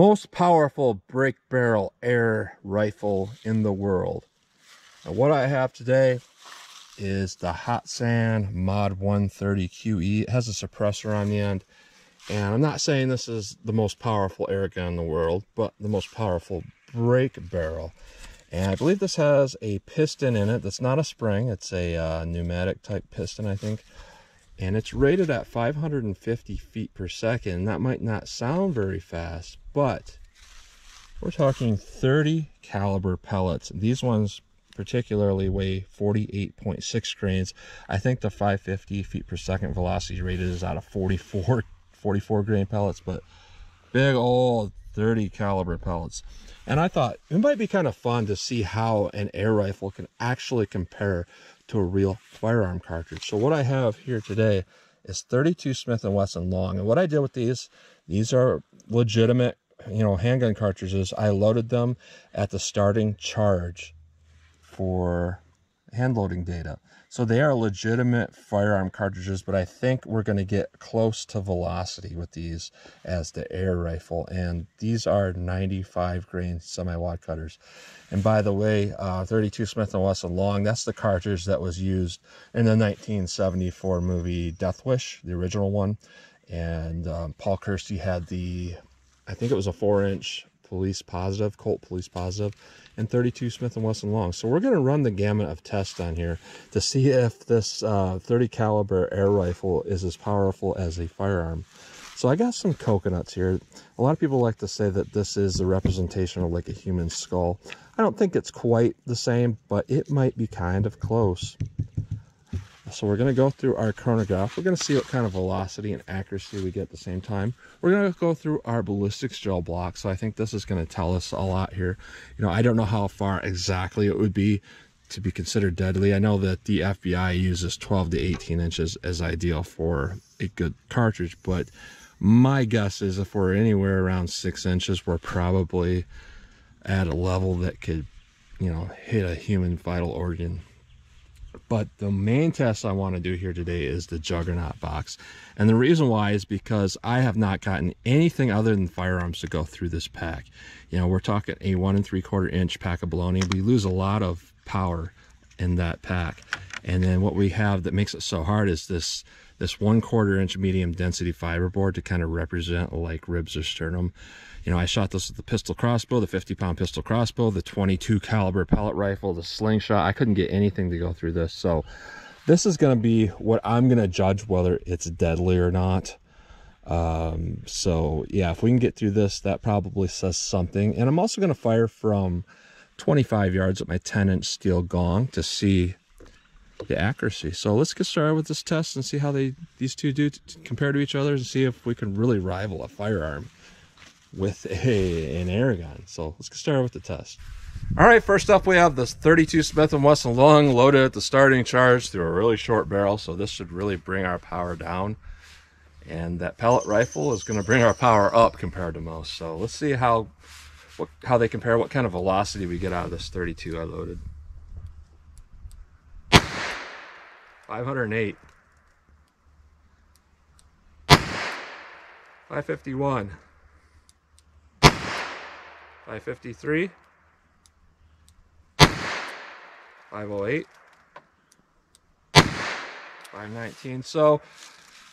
most powerful break barrel air rifle in the world. What I have today is the Hatsan Mod 130 QE. It has a suppressor on the end. And I'm not saying this is the most powerful air gun in the world, but the most powerful break barrel. And I believe this has a piston in it that's not a spring. It's a uh, pneumatic type piston, I think. And it's rated at 550 feet per second. That might not sound very fast, but we're talking 30 caliber pellets. These ones particularly weigh 48.6 grains. I think the 550 feet per second velocity rated is out of 44, 44 grain pellets, but big old 30 caliber pellets. And I thought it might be kind of fun to see how an air rifle can actually compare to a real firearm cartridge. So what I have here today is 32 Smith & Wesson long. And what I did with these, these are legitimate, you know, handgun cartridges. I loaded them at the starting charge for hand loading data. So they are legitimate firearm cartridges, but I think we're going to get close to velocity with these as the air rifle. And these are 95 grain semi-wad cutters. And by the way, uh, 32 Smith & Wesson long, that's the cartridge that was used in the 1974 movie Death Wish, the original one. And um, Paul Kersey had the, I think it was a four inch police positive, Colt police positive, and 32 Smith & Wesson long. So we're going to run the gamut of tests on here to see if this uh, 30 caliber air rifle is as powerful as a firearm. So I got some coconuts here. A lot of people like to say that this is a representation of like a human skull. I don't think it's quite the same, but it might be kind of close. So we're going to go through our chronograph. We're going to see what kind of velocity and accuracy we get at the same time. We're going to go through our ballistics gel block. So I think this is going to tell us a lot here. You know, I don't know how far exactly it would be to be considered deadly. I know that the FBI uses 12 to 18 inches as ideal for a good cartridge, but my guess is if we're anywhere around six inches, we're probably at a level that could, you know, hit a human vital organ but the main test I want to do here today is the Jug-or-Not box. And the reason why is because I have not gotten anything other than firearms to go through this pack. You know, we're talking a one and three quarter inch pack of bologna. We lose a lot of power in that pack. And then what we have that makes it so hard is this this one quarter inch medium density fiberboard to kind of represent like ribs or sternum. You know, I shot this with the pistol crossbow, the 50 pound pistol crossbow, the 22 caliber pellet rifle, the slingshot. I couldn't get anything to go through this. So this is going to be what I'm going to judge whether it's deadly or not. Um, so yeah, if we can get through this, that probably says something. And I'm also going to fire from 25 yards at my 10 inch steel gong to see the accuracy. So let's get started with this test and see how they these two do compare to each other and see if we can really rival a firearm with a, an air gun. So let's get started with the test. All right, first up we have this 32 Smith & Wesson long loaded at the starting charge through a really short barrel. So this should really bring our power down. And that pellet rifle is going to bring our power up compared to most. So let's see how what, how they compare, what kind of velocity we get out of this 32 I loaded. 508. 551. 553 508 519 so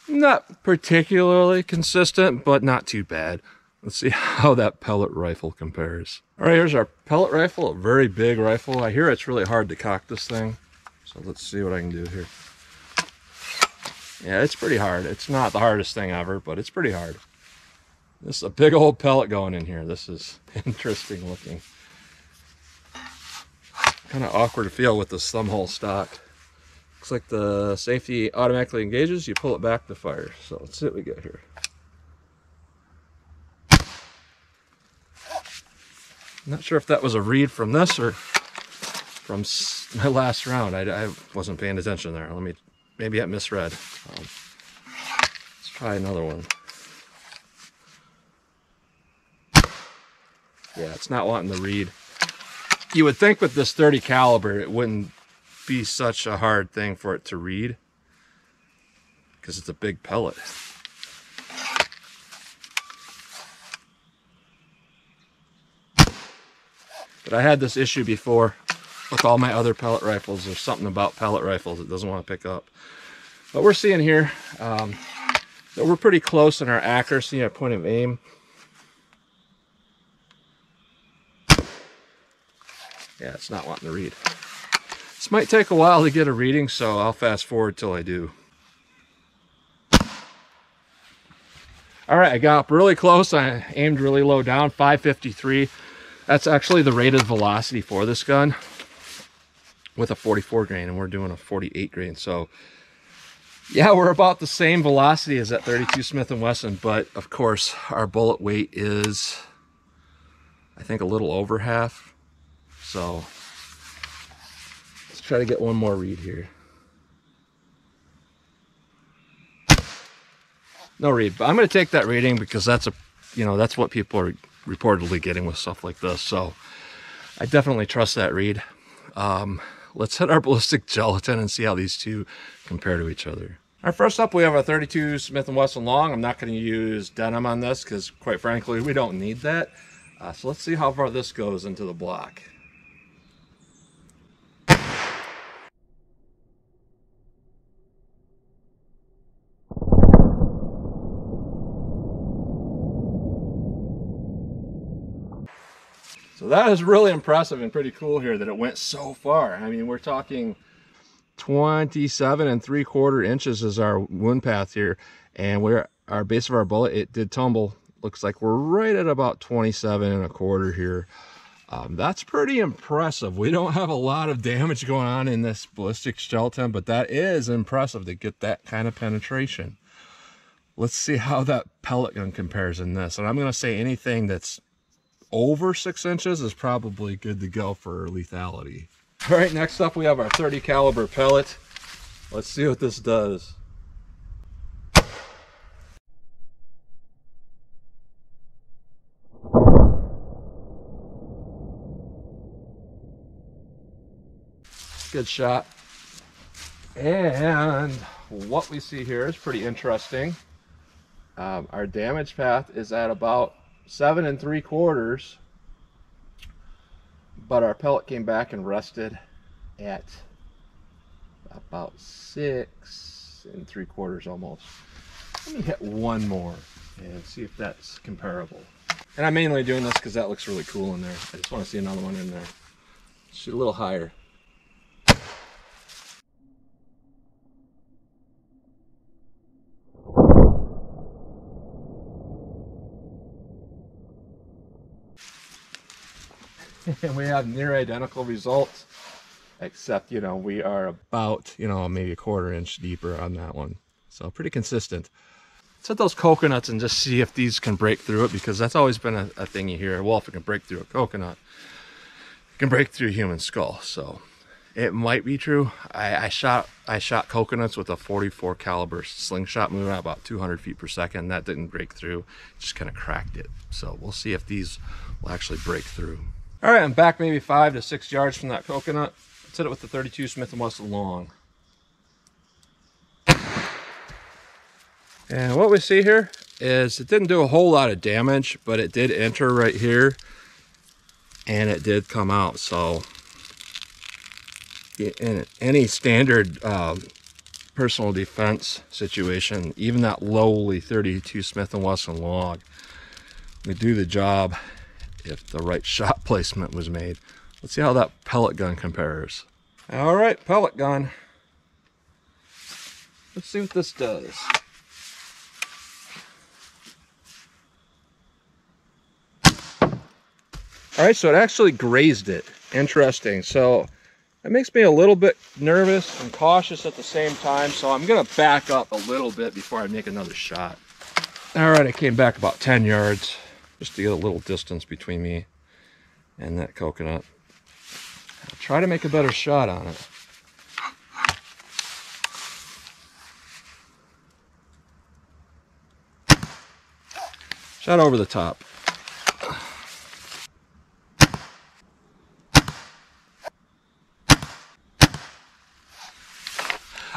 not particularly consistent but not too bad. Let's see how that pellet rifle compares. All right here's our pellet rifle a very big rifle. I hear it's really hard to cock this thing so let's see what i can do here. Yeah it's pretty hard. It's not the hardest thing ever but it's pretty hard this is a big old pellet going in here. This is interesting looking. Kind of awkward to feel with this thumb hole stock. Looks like the safety automatically engages. You pull it back to fire. So let's see what we get here. Not sure if that was a read from this or from my last round. I, I wasn't paying attention there. Let me, maybe I misread. Um, let's try another one. Yeah, it's not wanting to read. You would think with this 30 caliber, it wouldn't be such a hard thing for it to read because it's a big pellet. But I had this issue before with all my other pellet rifles. There's something about pellet rifles it doesn't want to pick up. But we're seeing here um, that we're pretty close in our accuracy our point of aim. Yeah, it's not wanting to read. This might take a while to get a reading, so I'll fast forward till I do. All right, I got up really close. I aimed really low down, 553. That's actually the rated velocity for this gun with a 44 grain, and we're doing a 48 grain. So yeah, we're about the same velocity as that 32 Smith & Wesson, but of course our bullet weight is, I think, a little over half. So let's try to get one more read here. No read, but I'm going to take that reading because that's a, you know, that's what people are reportedly getting with stuff like this. So I definitely trust that read. Um, let's hit our ballistic gelatin and see how these two compare to each other. Our first up, we have a 32 Smith & Wesson long. I'm not going to use denim on this because, quite frankly, we don't need that. Uh, so let's see how far this goes into the block. That is really impressive and pretty cool here that it went so far. I mean, we're talking 27 and three quarter inches is our wound path here. And we're our base of our bullet, it did tumble. Looks like we're right at about 27 and a quarter here. Um, that's pretty impressive. We don't have a lot of damage going on in this ballistic gelatin, but that is impressive to get that kind of penetration. Let's see how that pellet gun compares in this. And I'm going to say anything that's over six inches is probably good to go for lethality. All right, next up we have our 30 caliber pellet. Let's see what this does. Good shot. And what we see here is pretty interesting. Um, our damage path is at about seven and three quarters but our pellet came back and rested at about six and three quarters almost. Let me hit one more and see if that's comparable. And I'm mainly doing this because that looks really cool in there. I just want to see another one in there. Shoot a little higher and we have near identical results except you know we are about you know maybe a quarter inch deeper on that one. So pretty consistent. Let's hit those coconuts and just see if these can break through it because that's always been a, a thing you hear well if it can break through a coconut it can break through a human skull. So it might be true. I, I shot i shot coconuts with a 44 caliber slingshot moving at about 200 feet per second. That didn't break through. Just kind of cracked it. So we'll see if these will actually break through all right, I'm back maybe five to six yards from that coconut. Let's hit it with the 32 Smith & Wesson long. And what we see here is it didn't do a whole lot of damage, but it did enter right here and it did come out. So in any standard um, personal defense situation, even that lowly 32 Smith & Wesson long, we do the job if the right shot placement was made. Let's see how that pellet gun compares. All right, pellet gun. Let's see what this does. All right, so it actually grazed it. Interesting. So it makes me a little bit nervous and cautious at the same time. So I'm going to back up a little bit before I make another shot. All right, I came back about 10 yards just to get a little distance between me and that coconut. I'll try to make a better shot on it. Shot over the top.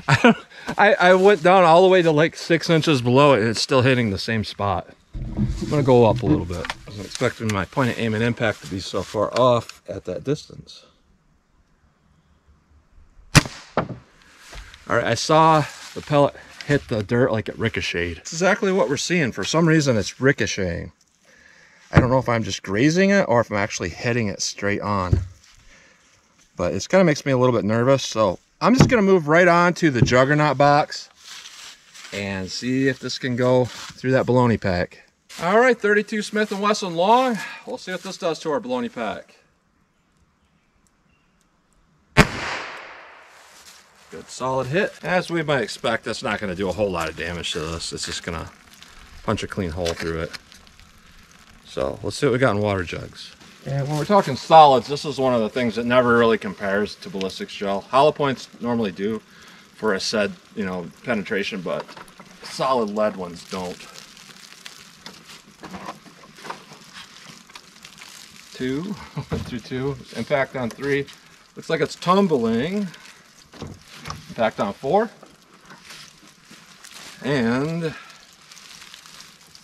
I, I went down all the way to like six inches below it and it's still hitting the same spot. I'm gonna go up a little bit. I wasn't expecting my point of aim and impact to be so far off at that distance. All right, I saw the pellet hit the dirt like it ricocheted. It's exactly what we're seeing. For some reason, it's ricocheting. I don't know if I'm just grazing it or if I'm actually hitting it straight on. But it kind of makes me a little bit nervous. So I'm just going to move right on to the Jug-or-Not box and see if this can go through that baloney pack. All right, 32 Smith & Wesson long. We'll see what this does to our baloney pack. Good solid hit. As we might expect, that's not going to do a whole lot of damage to this. It's just going to punch a clean hole through it. So let's see what we got in water jugs. And when we're talking solids, this is one of the things that never really compares to ballistics gel. Hollow points normally do for a said, you know, penetration, but solid lead ones don't. Two, through two, impact on three. Looks like it's tumbling. Impact on four. And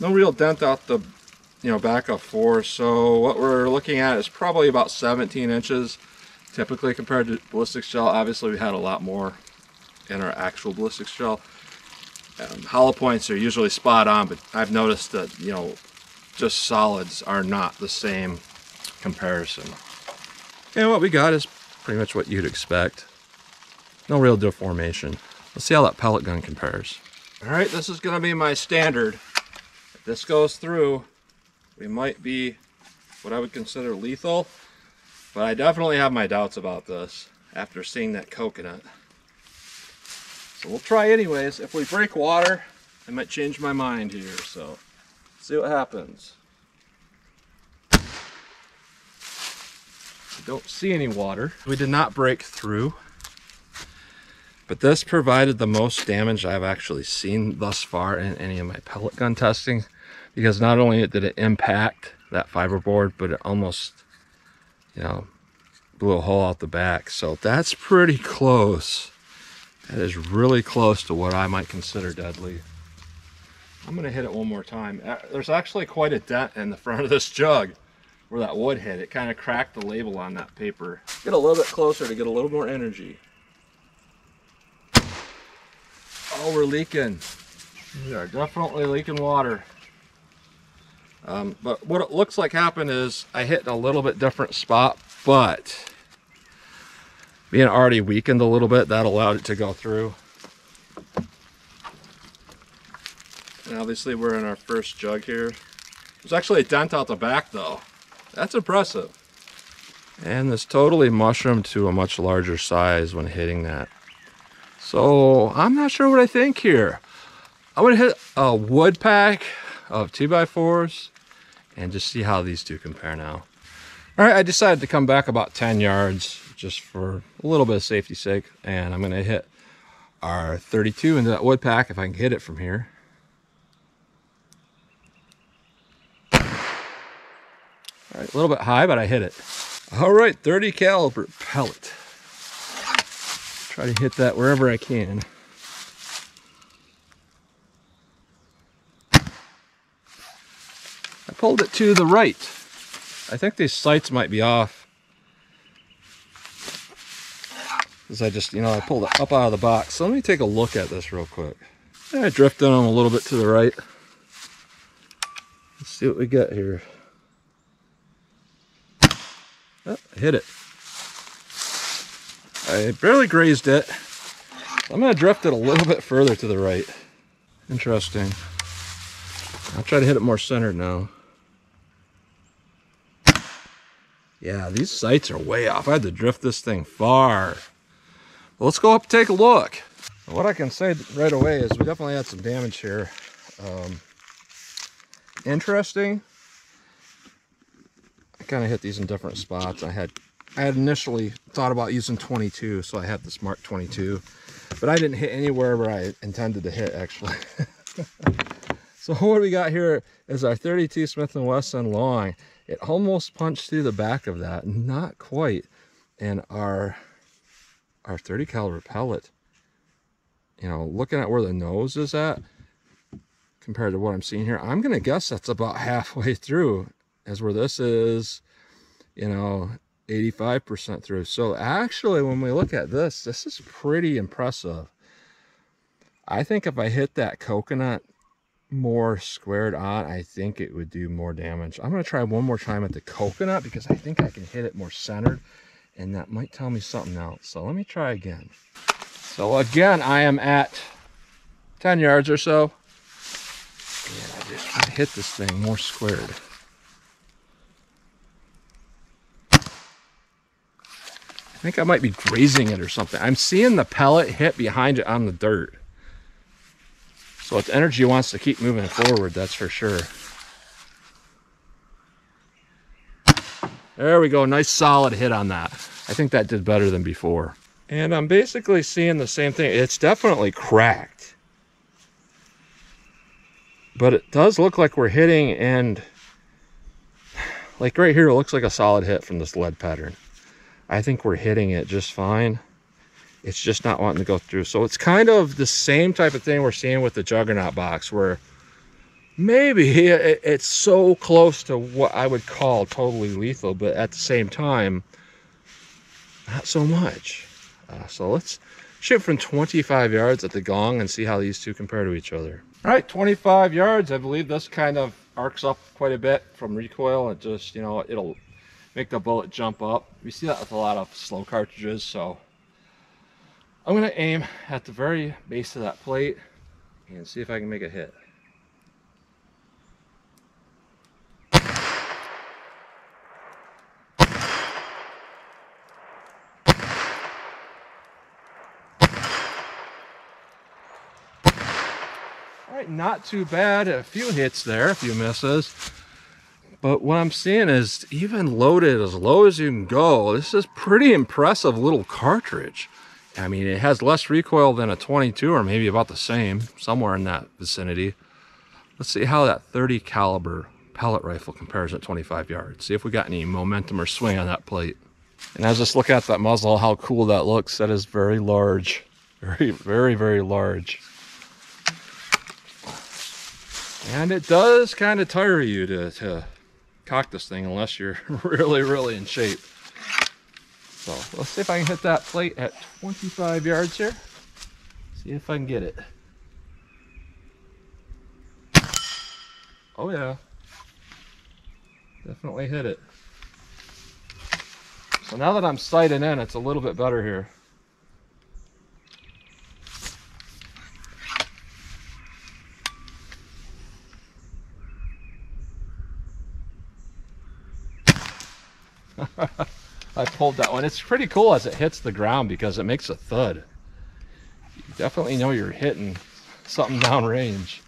no real dent out the you know, back of four. So what we're looking at is probably about 17 inches typically compared to ballistic gel, Obviously we had a lot more in our actual ballistics gel. Um, hollow points are usually spot on, but I've noticed that, you know, just solids are not the same comparison. And what we got is pretty much what you'd expect. No real deformation. Let's see how that pellet gun compares. All right, this is gonna be my standard. If this goes through, we might be what I would consider lethal, but I definitely have my doubts about this after seeing that coconut. So we'll try anyways. If we break water, I might change my mind here, so see what happens. I don't see any water. We did not break through, but this provided the most damage I've actually seen thus far in any of my pellet gun testing because not only did it impact that fiberboard, but it almost, you know, blew a hole out the back. So that's pretty close. That is really close to what I might consider deadly. I'm gonna hit it one more time. There's actually quite a dent in the front of this jug where that wood hit. It kind of cracked the label on that paper. Get a little bit closer to get a little more energy. Oh, we're leaking. We are definitely leaking water. Um, but what it looks like happened is I hit a little bit different spot, but being already weakened a little bit, that allowed it to go through. And obviously we're in our first jug here. There's actually a dent out the back though. That's impressive. And this totally mushroomed to a much larger size when hitting that. So I'm not sure what I think here. I'm gonna hit a wood pack of 2x4s and just see how these two compare now. All right, I decided to come back about 10 yards just for a little bit of safety sake, and I'm gonna hit our 32 into that wood pack if I can hit it from here. All right, a little bit high, but I hit it. All right, 30 caliber pellet. Try to hit that wherever I can. I pulled it to the right. I think these sights might be off. Because I just, you know, I pulled it up out of the box. So let me take a look at this real quick. I drifted them a little bit to the right. Let's see what we got here. Oh, hit it. I barely grazed it. I'm to drift it a little bit further to the right. Interesting. I'll try to hit it more centered now. Yeah, these sights are way off. I had to drift this thing far. Let's go up and take a look. What I can say right away is we definitely had some damage here. Um, interesting. I kind of hit these in different spots. I had I had initially thought about using 22, so I had this Mark 22, but I didn't hit anywhere where I intended to hit actually. so what we got here is our 32 Smith & Wesson long it almost punched through the back of that not quite and our our 30 caliber pellet you know looking at where the nose is at compared to what i'm seeing here i'm gonna guess that's about halfway through as where this is, you know, 85% through. So actually, when we look at this, this is pretty impressive. I think if I hit that coconut more squared on, I think it would do more damage. I'm going to try one more time at the coconut because I think I can hit it more centered and that might tell me something else. So let me try again. So again, I am at 10 yards or so. And I just hit this thing more squared. I think I might be grazing it or something. I'm seeing the pellet hit behind it on the dirt. So its energy wants to keep moving forward, that's for sure. There we go, nice solid hit on that. I think that did better than before. And I'm basically seeing the same thing. It's definitely cracked. But it does look like we're hitting and like right here, it looks like a solid hit from this lead pattern. I think we're hitting it just fine. It's just not wanting to go through. So it's kind of the same type of thing we're seeing with the Jug-or-Not box where maybe it's so close to what I would call totally lethal, but at the same time, not so much. Uh, so let's shoot from 25 yards at the gong and see how these two compare to each other. All right, 25 yards. I believe this kind of arcs up quite a bit from recoil. It just, you know, it'll make the bullet jump up. We see that with a lot of slow cartridges, so I'm going to aim at the very base of that plate and see if I can make a hit. Not too bad. A few hits there, a few misses. But what I'm seeing is even loaded as low as you can go, this is pretty impressive little cartridge. I mean, it has less recoil than a 22 or maybe about the same, somewhere in that vicinity. Let's see how that 30 caliber pellet rifle compares at 25 yards. See if we got any momentum or swing on that plate. And as I just look at that muzzle, how cool that looks. That is very large. Very, very, very large. And it does kind of tire you to, to cock this thing unless you're really, really in shape. So let's see if I can hit that plate at 25 yards here. See if I can get it. Oh yeah. Definitely hit it. So now that I'm sighting in, it's a little bit better here. I pulled that one. It's pretty cool as it hits the ground because it makes a thud. You definitely know you're hitting something downrange.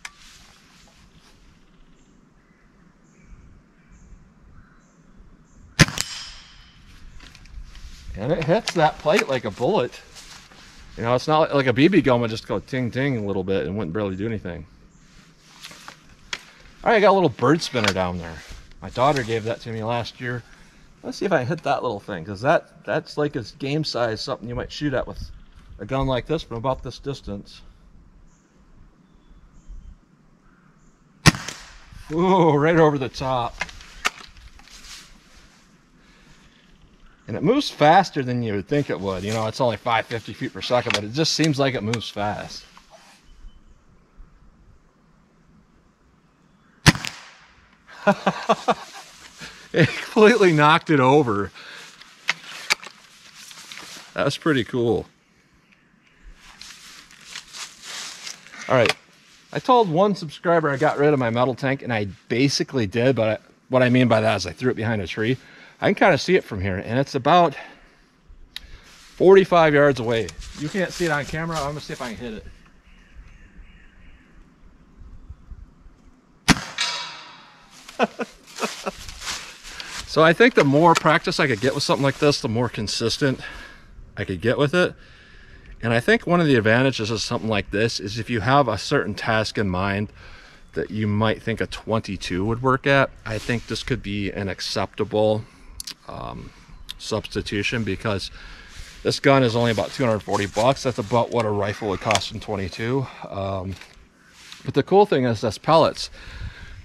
And it hits that plate like a bullet. You know, it's not like a BB gun would just go ting ting a little bit and wouldn't barely do anything. All right, I got a little bird spinner down there. My daughter gave that to me last year. Let's see if I hit that little thing, because that, that's like a game size, something you might shoot at with a gun like this from about this distance. Ooh, right over the top. And it moves faster than you would think it would. You know, it's only 550 feet per second, but it just seems like it moves fast. it completely knocked it over. That's pretty cool. All right. I told one subscriber I got rid of my metal tank, and I basically did, but I, what I mean by that is I threw it behind a tree. I can kind of see it from here, and it's about 45 yards away. You can't see it on camera. I'm going to see if I can hit it. So I think the more practice I could get with something like this, the more consistent I could get with it. And I think one of the advantages of something like this is if you have a certain task in mind that you might think a 22 would work at, I think this could be an acceptable um, substitution because this gun is only about 240 bucks. That's about what a rifle would cost in 22. Um, but the cool thing is this pellets.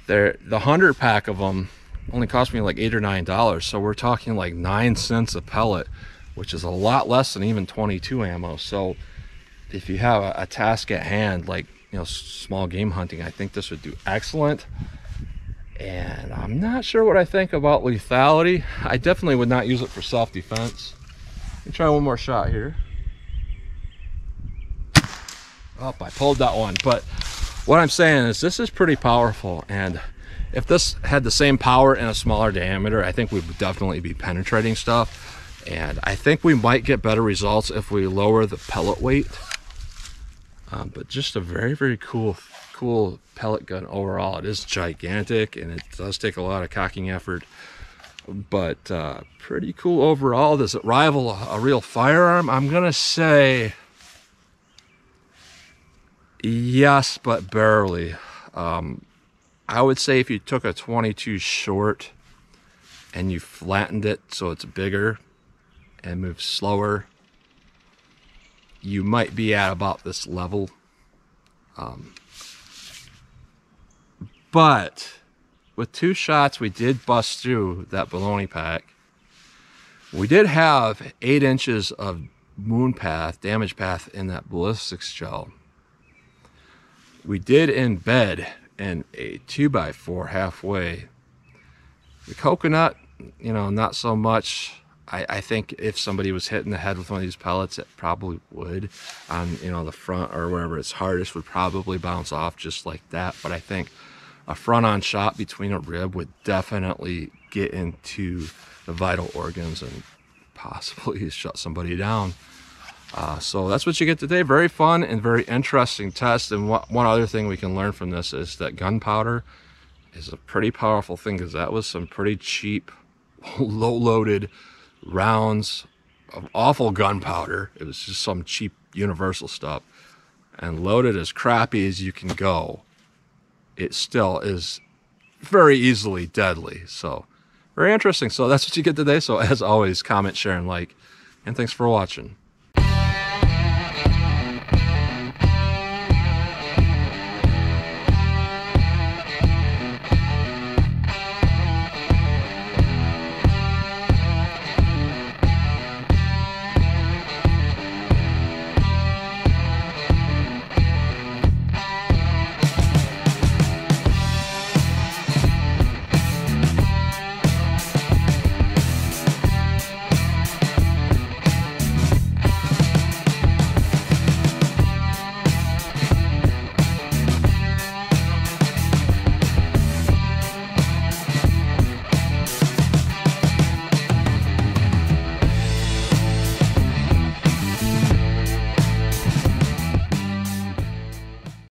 They're the 100 pack of them only cost me like eight or nine dollars. So we're talking like nine cents a pellet, which is a lot less than even 22 ammo. So if you have a, a task at hand, like you know, small game hunting, I think this would do excellent. And I'm not sure what I think about lethality. I definitely would not use it for self-defense. Let me try one more shot here. Oh, I pulled that one. But what I'm saying is this is pretty powerful. And if this had the same power in a smaller diameter, I think we would definitely be penetrating stuff. And I think we might get better results if we lower the pellet weight. Um, but just a very, very cool, cool pellet gun overall. It is gigantic and it does take a lot of cocking effort. But uh, pretty cool overall. Does it rival a, a real firearm? I'm going to say yes, but barely. Um, I would say if you took a 22 short and you flattened it so it's bigger and moved slower, you might be at about this level. Um, but with two shots, we did bust through that baloney pack. We did have eight inches of wound path, damage path in that ballistics gel. We did embed in a 2x4 halfway. The coconut, you know, not so much. I, I, think if somebody was hitting the head with one of these pellets, it probably would. On, you know, the front or wherever it's hardest would probably bounce off just like that. But I think a front-on shot between a rib would definitely get into the vital organs and possibly shut somebody down. Uh, so that's what you get today. Very fun and very interesting test. And one other thing we can learn from this is that gunpowder is a pretty powerful thing because that was some pretty cheap, low-loaded rounds of awful gunpowder. It was just some cheap universal stuff. And loaded as crappy as you can go, it still is very easily deadly. So very interesting. So that's what you get today. So as always, comment, share, and like. And thanks for watching.